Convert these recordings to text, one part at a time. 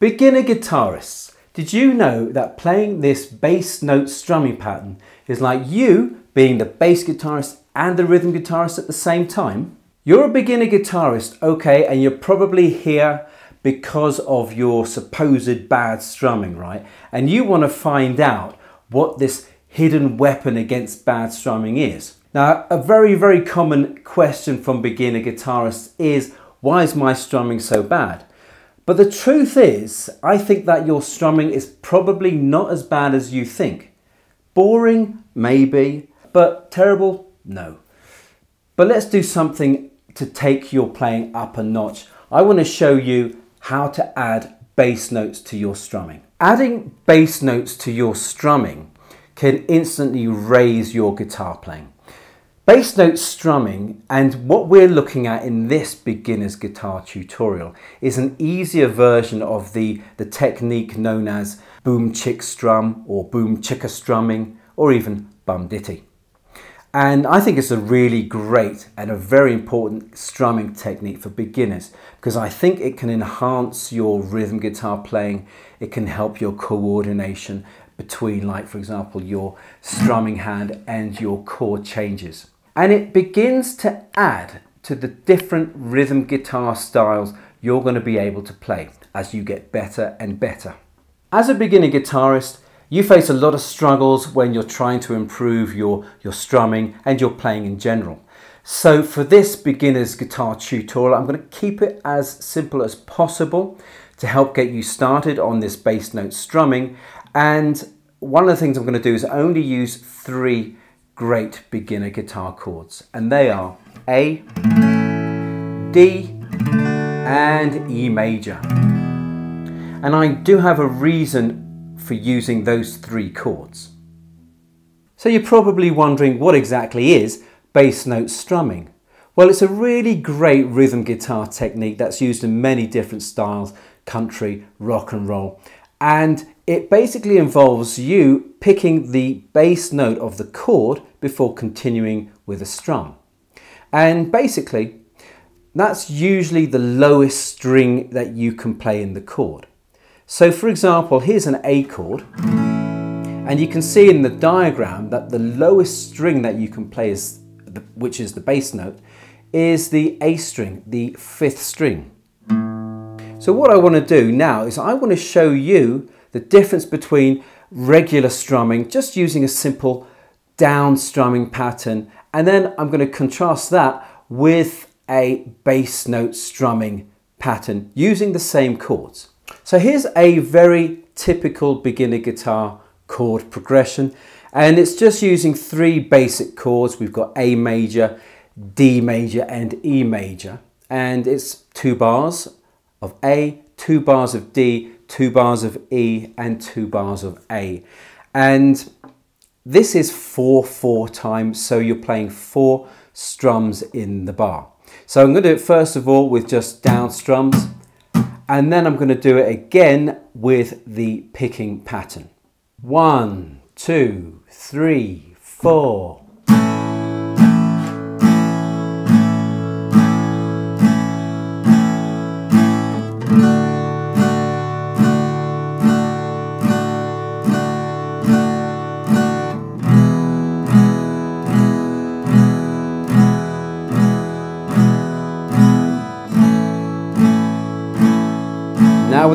Beginner guitarists, did you know that playing this bass note strumming pattern is like you being the bass guitarist and the rhythm guitarist at the same time? You're a beginner guitarist, okay, and you're probably here because of your supposed bad strumming, right? And you want to find out what this hidden weapon against bad strumming is. Now, a very, very common question from beginner guitarists is, why is my strumming so bad? But the truth is, I think that your strumming is probably not as bad as you think. Boring? Maybe. But terrible? No. But let's do something to take your playing up a notch. I want to show you how to add bass notes to your strumming. Adding bass notes to your strumming can instantly raise your guitar playing. Bass note strumming and what we're looking at in this beginner's guitar tutorial is an easier version of the, the technique known as boom chick strum or boom chicka strumming or even bum ditty. And I think it's a really great and a very important strumming technique for beginners because I think it can enhance your rhythm guitar playing, it can help your coordination between like for example your strumming hand and your chord changes and it begins to add to the different rhythm guitar styles you're going to be able to play as you get better and better. As a beginner guitarist, you face a lot of struggles when you're trying to improve your, your strumming and your playing in general. So for this beginner's guitar tutorial, I'm going to keep it as simple as possible to help get you started on this bass note strumming. And one of the things I'm going to do is only use three great beginner guitar chords, and they are A, D, and E major. And I do have a reason for using those three chords. So you're probably wondering what exactly is bass note strumming. Well, it's a really great rhythm guitar technique that's used in many different styles, country, rock and roll. And it basically involves you picking the bass note of the chord before continuing with a strum. And basically, that's usually the lowest string that you can play in the chord. So for example, here's an A chord, and you can see in the diagram that the lowest string that you can play, is the, which is the bass note, is the A string, the fifth string. So what I want to do now is I want to show you the difference between regular strumming, just using a simple down strumming pattern, and then I'm going to contrast that with a bass note strumming pattern using the same chords. So here's a very typical beginner guitar chord progression and it's just using three basic chords. We've got A major, D major and E major and it's two bars of A, two bars of D, two bars of E and two bars of A. And this is 4-4 times, so you're playing four strums in the bar. So I'm going to do it first of all with just down strums, and then I'm going to do it again with the picking pattern. One, two, three, four,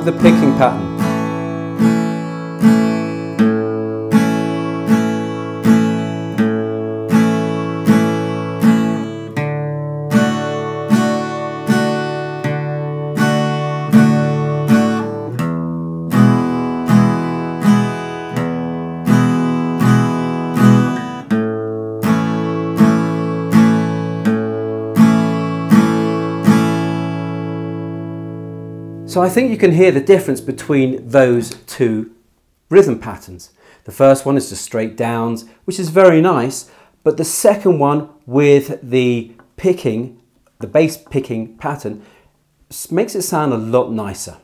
the picking pattern. So I think you can hear the difference between those two rhythm patterns. The first one is just straight downs, which is very nice, but the second one with the picking, the bass picking pattern, makes it sound a lot nicer.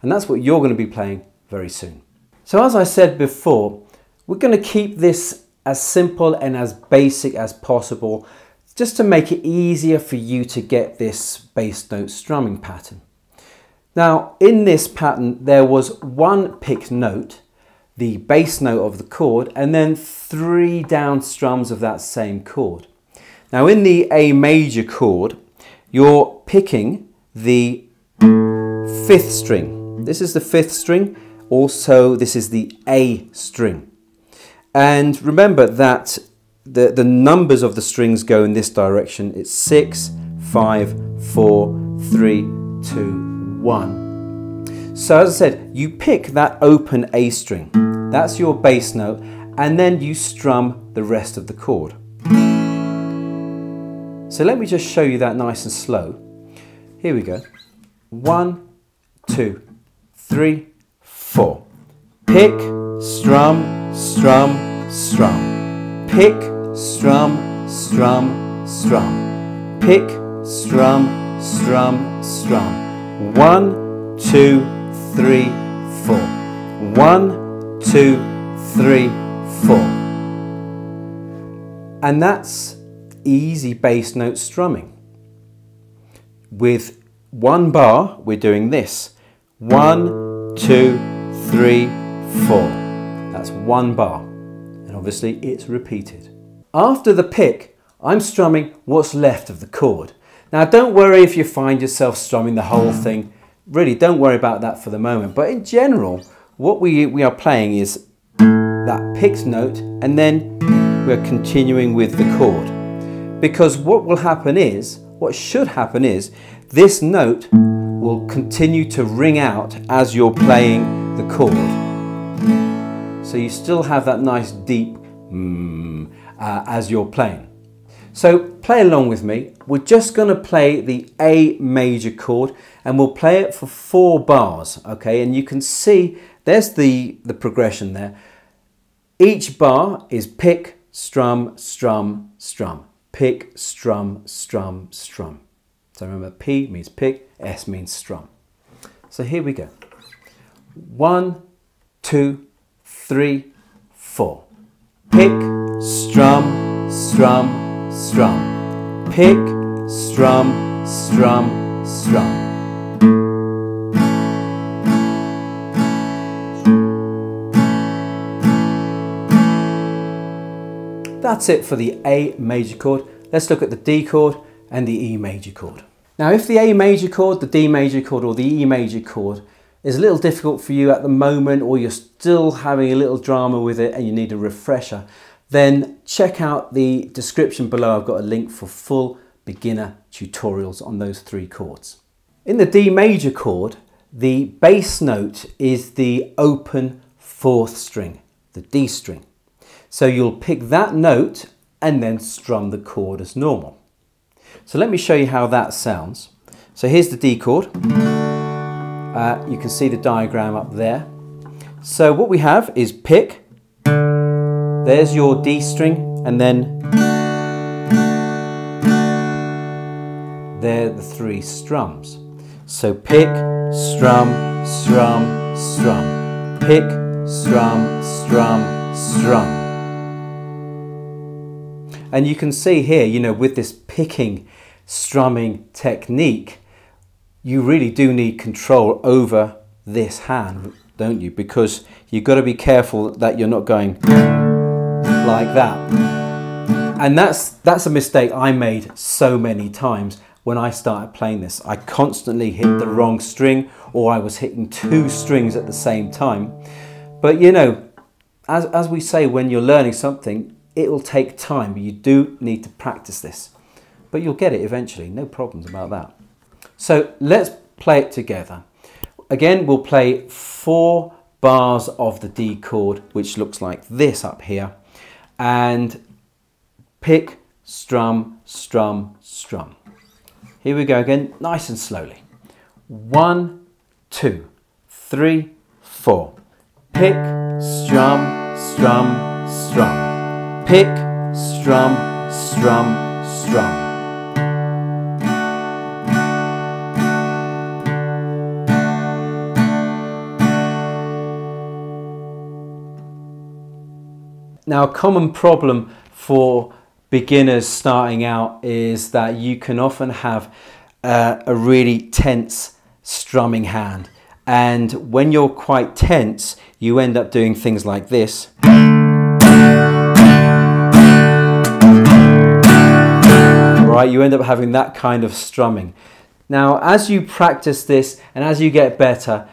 And that's what you're going to be playing very soon. So as I said before, we're going to keep this as simple and as basic as possible just to make it easier for you to get this bass note strumming pattern. Now, in this pattern, there was one picked note, the bass note of the chord, and then three down strums of that same chord. Now, in the A major chord, you're picking the fifth string. This is the fifth string. Also, this is the A string. And remember that the, the numbers of the strings go in this direction. It's six, five, four, three, two, 1. So as I said, you pick that open A string. That's your bass note and then you strum the rest of the chord. So let me just show you that nice and slow. Here we go. One, two, three, four. Pick, strum, strum, strum. Pick, strum, strum, strum. Pick, strum, strum, strum. One, two, three, four. One, two, three, four. And that's easy bass note strumming. With one bar, we're doing this. One, two, three, four. That's one bar. And obviously it's repeated. After the pick, I'm strumming what's left of the chord. Now don't worry if you find yourself strumming the whole thing. Really don't worry about that for the moment. But in general, what we, we are playing is that picked note and then we're continuing with the chord. Because what will happen is, what should happen is, this note will continue to ring out as you're playing the chord. So you still have that nice deep mm, uh, as you're playing. So play along with me. We're just going to play the A major chord and we'll play it for four bars, okay? And you can see there's the, the progression there. Each bar is pick, strum, strum, strum. Pick, strum, strum, strum. So remember P means pick, S means strum. So here we go. One, two, three, four. Pick, strum, strum, strum. Pick, strum, strum, strum. That's it for the A major chord. Let's look at the D chord and the E major chord. Now if the A major chord, the D major chord or the E major chord is a little difficult for you at the moment or you're still having a little drama with it and you need a refresher, then check out the description below. I've got a link for full beginner tutorials on those three chords. In the D major chord, the bass note is the open fourth string, the D string. So you'll pick that note and then strum the chord as normal. So let me show you how that sounds. So here's the D chord. Uh, you can see the diagram up there. So what we have is pick, there's your D string and then they're the three strums. So pick, strum, strum, strum. Pick, strum, strum, strum. And you can see here, you know, with this picking, strumming technique, you really do need control over this hand, don't you? Because you've got to be careful that you're not going like that. And that's, that's a mistake I made so many times when I started playing this. I constantly hit the wrong string or I was hitting two strings at the same time. But you know, as, as we say, when you're learning something, it will take time. You do need to practice this. But you'll get it eventually, no problems about that. So let's play it together. Again, we'll play four bars of the D chord, which looks like this up here and pick, strum, strum, strum. Here we go again, nice and slowly. One, two, three, four. Pick, strum, strum, strum. Pick, strum, strum, strum. Now, a common problem for beginners starting out is that you can often have uh, a really tense strumming hand. And when you're quite tense, you end up doing things like this. Right, you end up having that kind of strumming. Now, as you practice this and as you get better,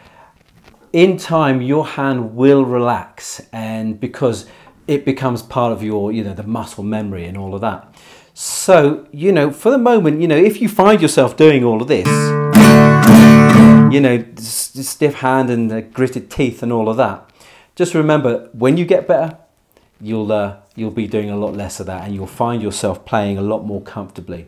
in time your hand will relax and because it becomes part of your, you know, the muscle memory and all of that. So, you know, for the moment, you know, if you find yourself doing all of this, you know, stiff hand and the gritted teeth and all of that, just remember when you get better, you'll uh, you'll be doing a lot less of that and you'll find yourself playing a lot more comfortably.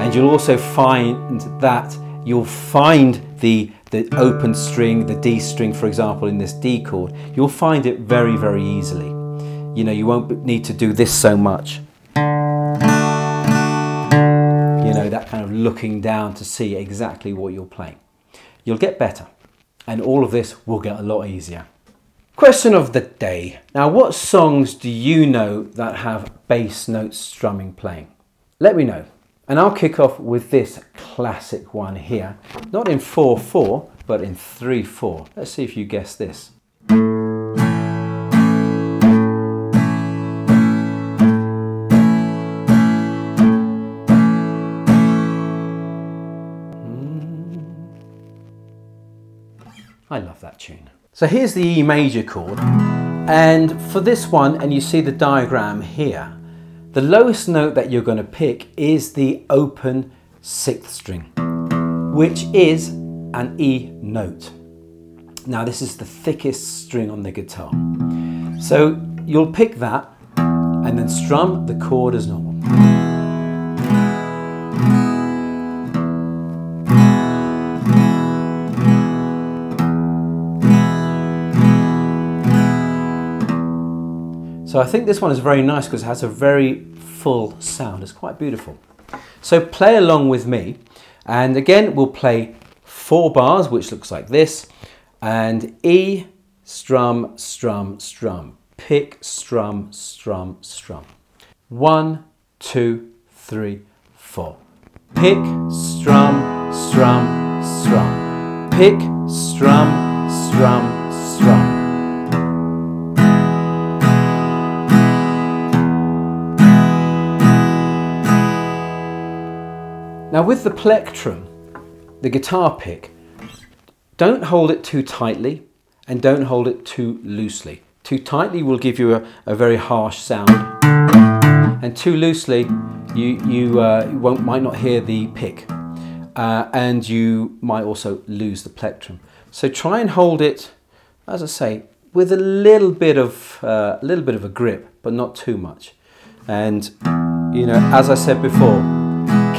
And you'll also find that you'll find the, the open string, the D string, for example, in this D chord, you'll find it very, very easily. You know, you won't need to do this so much. You know, that kind of looking down to see exactly what you're playing. You'll get better and all of this will get a lot easier. Question of the day. Now, what songs do you know that have bass note strumming playing? Let me know. And I'll kick off with this classic one here. Not in 4-4, but in 3-4. Let's see if you guess this. Mm. I love that tune. So here's the E major chord. And for this one, and you see the diagram here, the lowest note that you're going to pick is the open sixth string, which is an E note. Now this is the thickest string on the guitar. So you'll pick that and then strum the chord as normal. So I think this one is very nice because it has a very full sound. It's quite beautiful. So play along with me. And again, we'll play four bars, which looks like this. And E, strum, strum, strum. Pick, strum, strum, strum. One, two, three, four. Pick, strum, strum, strum. Pick, strum, strum, strum. With the plectrum, the guitar pick, don't hold it too tightly and don't hold it too loosely. Too tightly will give you a, a very harsh sound and too loosely you, you, uh, won't, might not hear the pick uh, and you might also lose the plectrum. So try and hold it, as I say, with a little bit of uh, a little bit of a grip, but not too much. And you know, as I said before,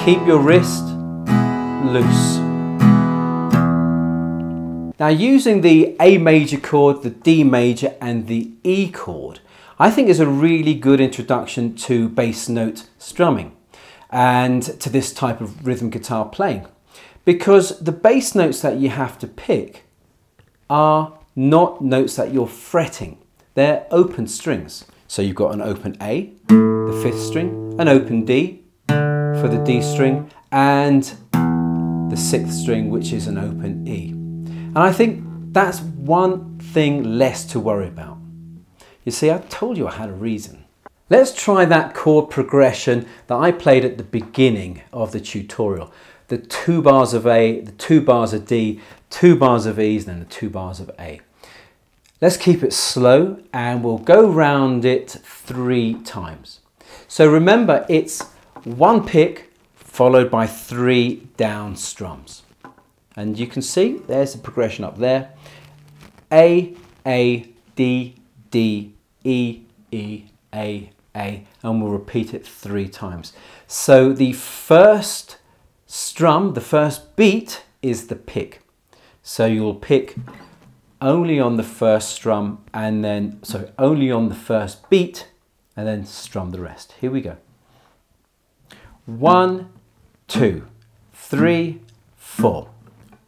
Keep your wrist loose. Now using the A major chord, the D major and the E chord, I think is a really good introduction to bass note strumming and to this type of rhythm guitar playing because the bass notes that you have to pick are not notes that you're fretting. They're open strings. So you've got an open A, the fifth string, an open D, for the D string and the sixth string which is an open E. And I think that's one thing less to worry about. You see, I told you I had a reason. Let's try that chord progression that I played at the beginning of the tutorial. The two bars of A, the two bars of D, two bars of E's, and then the two bars of A. Let's keep it slow and we'll go round it three times. So remember, it's one pick followed by three down strums. And you can see there's the progression up there. A, A, D, D, E, E, A, A, and we'll repeat it three times. So the first strum, the first beat is the pick. So you'll pick only on the first strum and then, sorry, only on the first beat and then strum the rest. Here we go. One, two, three, four.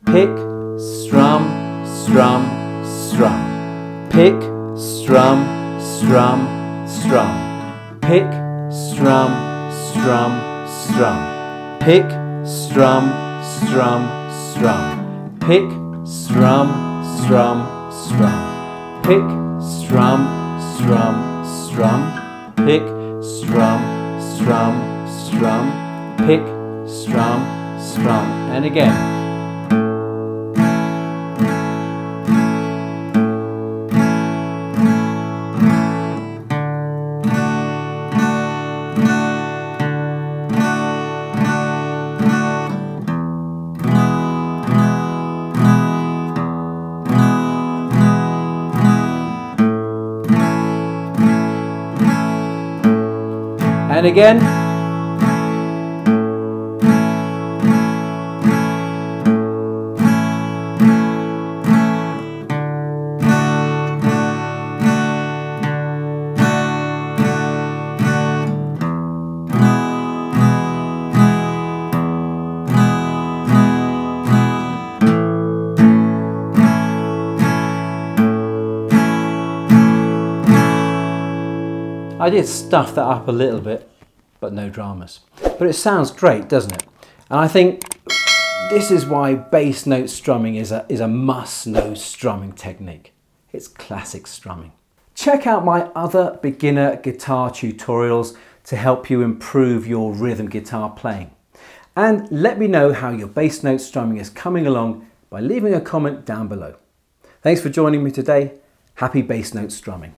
Pick, strum, strum, strum. Pick, strum, strum, strum. Pick, strum, strum, strum. Pick, strum, strum, strum. Pick, strum, strum, strum. Pick, strum, strum, strum. Pick, strum, strum, strum. Pick, strum, strum. And again. And again. I did stuff that up a little bit, but no dramas. But it sounds great, doesn't it? And I think this is why bass note strumming is a, is a must-know strumming technique. It's classic strumming. Check out my other beginner guitar tutorials to help you improve your rhythm guitar playing. And let me know how your bass note strumming is coming along by leaving a comment down below. Thanks for joining me today. Happy bass note strumming.